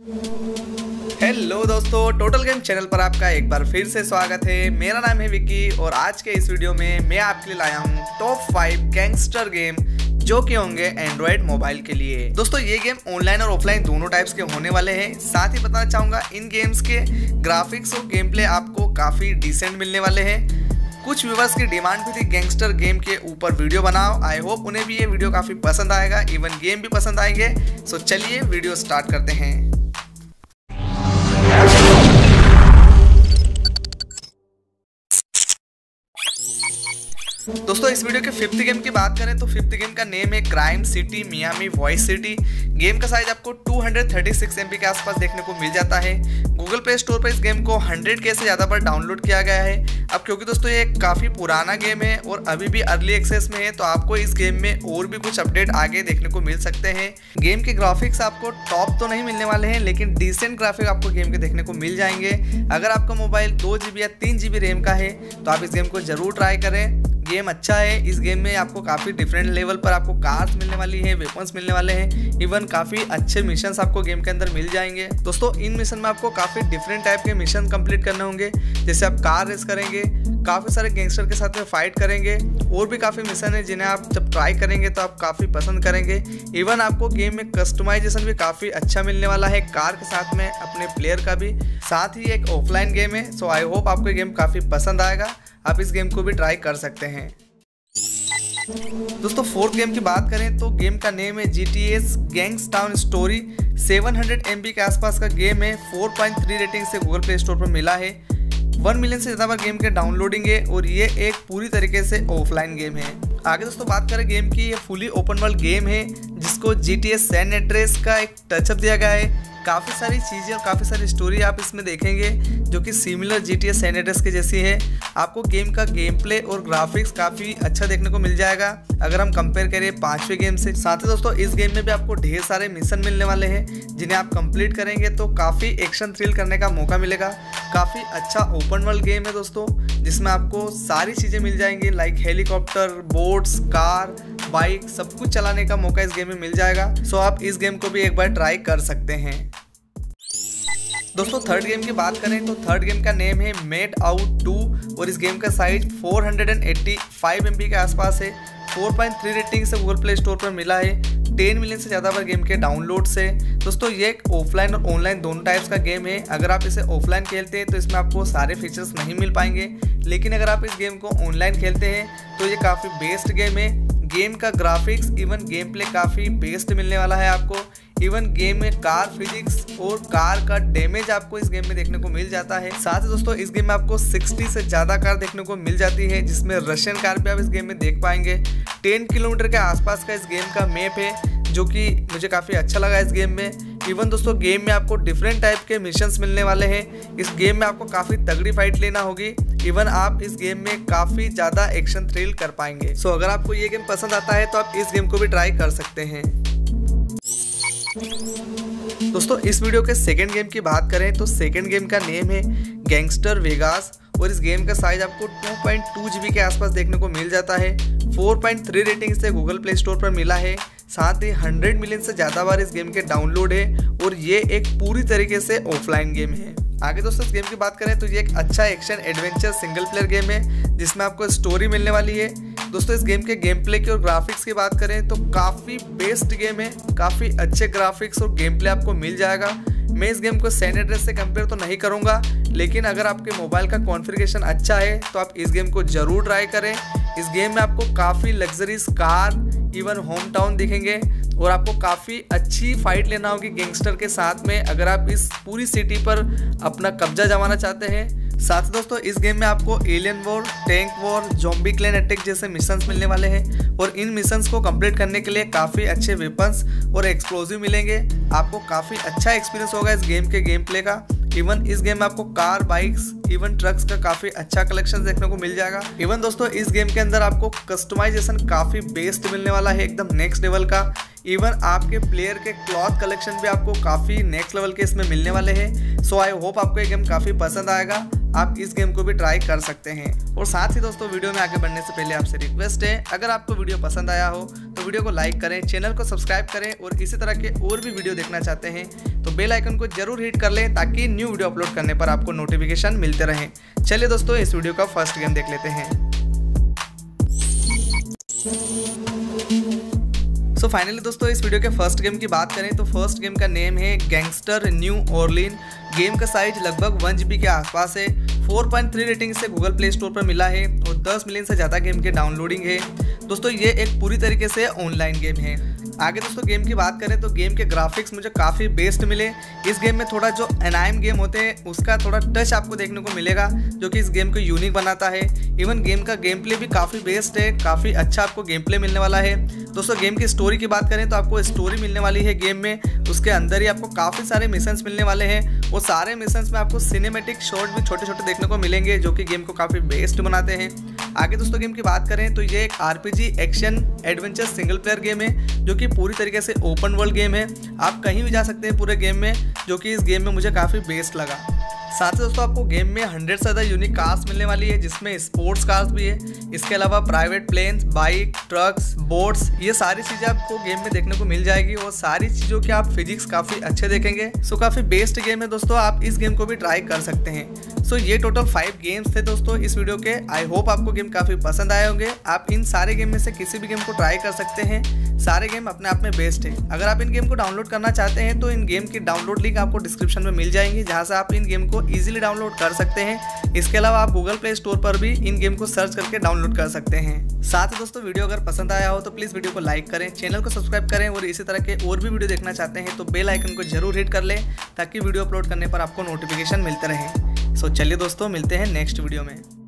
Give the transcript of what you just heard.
Hello दोस्तों total game channel पर आपका एक बार फिर से स्वागत है। मेरा नाम है विक्की और आज के इस वीडियो में मैं आपके लिए लाया हूँ टॉप फाइव गैंगस्टर गेम जो कि होंगे एंड्रॉयड मोबाइल के लिए। दोस्तों, ये गेम ऑनलाइन और ऑफलाइन दोनों टाइप्स के होने वाले हैं। साथ ही बताना चाहूँगा, इन गेम्स के ग्राफिक्स और गेम प्ले आपको काफ़ी डिसेंट मिलने वाले हैं। कुछ व्यूवर्स की डिमांड भी थी गैंगस्टर गेम के ऊपर वीडियो बनाओ। आई होप उन्हें भी ये वीडियो काफ़ी पसंद आएगा इवन गेम भी पसंद आएँगे। सो चलिए वीडियो स्टार्ट करते हैं। दोस्तों, इस वीडियो के फिफ्थ गेम की बात करें तो फिफ्थ गेम का नेम है Crime City Miami Vice City game का साइज़ आपको 236 एमबी के आसपास देखने को मिल जाता है। गूगल प्ले स्टोर पर इस गेम को 100 के से ज़्यादा बार डाउनलोड किया गया है। अब क्योंकि दोस्तों, ये काफ़ी पुराना गेम है और अभी भी अर्ली एक्सेस में है तो आपको इस गेम में और भी कुछ अपडेट आगे देखने को मिल सकते हैं। गेम के ग्राफिक्स आपको टॉप तो नहीं मिलने वाले हैं, लेकिन डिसेंट ग्राफिक आपको गेम के देखने को मिल जाएँगे। अगर आपका मोबाइल दो या तीन रैम का है तो आप इस गेम को ज़रूर ट्राई करें। गेम अच्छा है, इस गेम में आपको काफ़ी डिफरेंट लेवल पर आपको कार्स मिलने वाली है वेपन्स मिलने वाले हैं इवन काफ़ी अच्छे मिशन आपको गेम के अंदर मिल जाएँगे। दोस्तों, इन मिशन में आपको काफ़ी डिफरेंट टाइप के मिशन कंप्लीट करने होंगे, जैसे आप कार रेस करेंगे काफ़ी सारे गैंगस्टर के साथ में फाइट करेंगे। और भी काफ़ी मिशन है जिन्हें आप जब ट्राई करेंगे तो आप काफ़ी पसंद करेंगे। इवन आपको गेम में कस्टमाइजेशन भी काफ़ी अच्छा मिलने वाला है कार के साथ में, अपने प्लेयर का भी। साथ ही एक ऑफलाइन गेम है सो आई होप आपको गेम काफ़ी पसंद आएगा। आप इस गेम को भी ट्राई कर सकते हैं। दोस्तों फोर्थ गेम की बात करें तो गेम का नेम है G T S Gangs Town Story 700 hundred के आसपास का गेम है 4.3 रेटिंग से गूगल प्ले स्टोर पर मिला है। वन मिलियन से ज़्यादा बार गेम के डाउनलोडिंग है और ये एक पूरी तरीके से ऑफलाइन गेम है। आगे दोस्तों बात करें गेम की, ये फुली ओपन वर्ल्ड गेम है, जिसको G T S San Andreas का एक टचअप दिया गया है। काफ़ी सारी चीज़ें और काफ़ी सारी स्टोरी आप इसमें देखेंगे, जो कि सिमिलर जी टी एस के जैसी है। आपको गेम का गेम प्ले और ग्राफिक्स काफ़ी अच्छा देखने को मिल जाएगा। अगर हम कंपेयर करें पाँचवें गेम से, साथ ही दोस्तों, इस गेम में भी आपको ढेर सारे मिशन मिलने वाले हैं, जिन्हें आप कंप्लीट करेंगे तो काफ़ी एक्शन थ्रिल करने का मौका मिलेगा। काफ़ी अच्छा ओपन वर्ल्ड गेम है दोस्तों, जिसमें आपको सारी चीज़ें मिल जाएँगी like helicopter boats car bike सब कुछ चलाने का मौका इस गेम में मिल जाएगा। सो आप इस गेम को भी एक बार ट्राई कर सकते हैं। दोस्तों थर्ड गेम की बात करें तो थर्ड गेम का नेम है मेड आउट टू और इस गेम का साइज़ 485 एमबी के आसपास है। 4.3 रेटिंग से गूगल प्ले स्टोर पर मिला है। 10 मिलियन से ज़्यादा पर गेम के डाउनलोड से दोस्तों, ये एक ऑफलाइन और ऑनलाइन दोनों टाइप्स का गेम है। अगर आप इसे ऑफलाइन खेलते हैं तो इसमें आपको सारे फीचर्स नहीं मिल पाएँगे। लेकिन अगर आप इस गेम को ऑनलाइन खेलते हैं तो ये काफ़ी बेस्ट गेम है। गेम का ग्राफिक्स इवन गेम प्ले काफ़ी बेस्ट मिलने वाला है आपको। इवन गेम में कार फिजिक्स और कार का डैमेज आपको इस गेम में देखने को मिल जाता है। साथ ही दोस्तों, इस गेम में आपको 60 से ज़्यादा कार देखने को मिल जाती है, जिसमें रशियन कार भी आप इस गेम में देख पाएँगे। 10 किलोमीटर के आसपास का इस गेम का मैप है, जो कि मुझे काफ़ी अच्छा लगा इस गेम में। इवन दोस्तों गेम में आपको डिफरेंट टाइप के मिशंस मिलने वाले हैं। इस गेम में आपको काफ़ी तगड़ी फाइट लेना होगी। इवन आप इस गेम में काफ़ी ज़्यादा एक्शन थ्रिल कर पाएँगे। सो so, अगर आपको ये गेम पसंद आता है तो आप इस गेम को भी ट्राई कर सकते हैं। दोस्तों इस वीडियो के सेकेंड गेम की बात करें तो सेकेंड गेम का नेम है गैंगस्टर वेगास और इस गेम का साइज़ आपको 2.2 जीबी के आसपास देखने को मिल जाता है। 4.3 रेटिंग से गूगल प्ले स्टोर पर मिला है। साथ ही 100 मिलियन से ज़्यादा बार इस गेम के डाउनलोड है और ये एक पूरी तरीके से ऑफलाइन गेम है। आगे दोस्तों, इस गेम की बात करें तो ये एक अच्छा action adventure single player game है, जिसमें आपको स्टोरी मिलने वाली है। दोस्तों, इस गेम के गेम प्ले की और ग्राफिक्स की बात करें तो काफ़ी बेस्ट गेम है, काफ़ी अच्छे ग्राफिक्स और गेम प्ले आपको मिल जाएगा। मैं इस गेम को सैन एड्रेस से कंपेयर तो नहीं करूँगा, लेकिन अगर आपके मोबाइल का कॉन्फ़िगरेशन अच्छा है तो आप इस गेम को ज़रूर ट्राई करें। इस गेम में आपको काफ़ी luxuries car even home town दिखेंगे। और आपको काफ़ी अच्छी फाइट लेना होगी गैंगस्टर के साथ में, अगर आप इस पूरी सिटी पर अपना कब्जा जमाना चाहते हैं। साथ ही दोस्तों, इस गेम में आपको alien war tank war zombie clan attack जैसे मिशंस मिलने वाले हैं। और इन मिशंस को कंप्लीट करने के लिए काफ़ी अच्छे वेपन्स और एक्सप्लोजिव मिलेंगे। आपको काफ़ी अच्छा एक्सपीरियंस होगा इस गेम के गेम प्ले का। इवन इस गेम में आपको कार बाइक्स इवन ट्रक्स का काफ़ी अच्छा कलेक्शन देखने को मिल जाएगा। इवन दोस्तों, इस गेम के अंदर आपको कस्टमाइजेशन काफ़ी बेस्ट मिलने वाला है एकदम नेक्स्ट लेवल का। इवन आपके प्लेयर के क्लॉथ कलेक्शन भी आपको काफ़ी नेक्स्ट लेवल के इसमें मिलने वाले हैं। सो आई होप आपको ये गेम काफ़ी पसंद आएगा। आप इस गेम को भी ट्राई कर सकते हैं। और साथ ही दोस्तों वीडियो में आगे बढ़ने से पहले आपसे रिक्वेस्ट है, अगर आपको वीडियो पसंद आया हो तो वीडियो को लाइक करें चैनल को सब्सक्राइब करें और इसी तरह के और भी वीडियो देखना चाहते हैं तो बेल आइकन को ज़रूर हिट कर लें ताकि न्यू वीडियो अपलोड करने पर आपको नोटिफिकेशन मिलते रहें। चलिए दोस्तों, इस वीडियो का फ़र्स्ट गेम देख लेते हैं। सो so फाइनली दोस्तों, इस वीडियो के फ़र्स्ट गेम की बात करें तो फ़र्स्ट गेम का नेम है गैंगस्टर न्यू ऑर्लिन गेम का साइज़ लगभग वन जीबी के आसपास है. 4.3 रेटिंग से गूगल प्ले स्टोर पर मिला है और 10 मिलियन से ज़्यादा गेम के डाउनलोडिंग है. दोस्तों, ये एक पूरी तरीके से ऑनलाइन गेम है. आगे दोस्तों गेम की बात करें तो गेम के ग्राफिक्स मुझे काफ़ी बेस्ट मिले। इस गेम में थोड़ा जो एनाइम गेम होते हैं, उसका थोड़ा टच आपको देखने को मिलेगा, जो कि इस गेम को यूनिक बनाता है। इवन गेम का गेम प्ले भी काफ़ी बेस्ट है, काफ़ी अच्छा आपको गेम प्ले मिलने वाला है। दोस्तों गेम की स्टोरी की बात करें तो आपको स्टोरी मिलने वाली है गेम में। उसके अंदर ही आपको काफ़ी सारे मिशंस मिलने वाले हैं। वो सारे मिशंस में आपको सिनेमेटिक शॉर्ट भी छोटे छोटे देखने को मिलेंगे, जो कि गेम को काफ़ी बेस्ट बनाते हैं। आगे दोस्तों गेम की बात करें तो ये एक RPG action adventure single player game है, जो कि पूरी तरीके से ओपन वर्ल्ड गेम है। आप कहीं भी जा सकते हैं पूरे गेम में, जो कि इस गेम में मुझे काफ़ी बेस्ट लगा। साथ ही दोस्तों, आपको गेम में हंड्रेड से ज़्यादा यूनिक कार्स मिलने वाली है, जिसमें स्पोर्ट्स कार्स भी है। इसके अलावा private planes bike trucks boats ये सारी चीज़ें आपको गेम में देखने को मिल जाएगी। और सारी चीज़ों के आप फिजिक्स काफ़ी अच्छे देखेंगे। सो काफ़ी बेस्ट गेम है दोस्तों, आप इस गेम को भी ट्राई कर सकते हैं। सो ये टोटल फाइव गेम्स थे दोस्तों इस वीडियो के। आई होप आपको गेम काफ़ी पसंद आए होंगे। आप इन सारे गेम में से किसी भी गेम को ट्राई कर सकते हैं। सारे गेम अपने आप में बेस्ट है। अगर आप इन गेम को डाउनलोड करना चाहते हैं तो इन गेम की डाउनलोड लिंक आपको डिस्क्रिप्शन में मिल जाएँगी, जहाँ से आप इन गेम को इजीली डाउनलोड कर सकते हैं। इसके अलावा आप गूगल प्ले स्टोर पर भी इन गेम को सर्च करके डाउनलोड कर सकते हैं। साथ ही दोस्तों, वीडियो अगर पसंद आया हो तो प्लीज़ वीडियो को लाइक करें, चैनल को सब्सक्राइब करें और इसी तरह के और भी वीडियो देखना चाहते हैं तो बेल आइकन को ज़रूर हिट कर लें, ताकि वीडियो अपलोड करने पर आपको नोटिफिकेशन मिलते रहे। सो चलिए दोस्तों, मिलते हैं नेक्स्ट वीडियो में।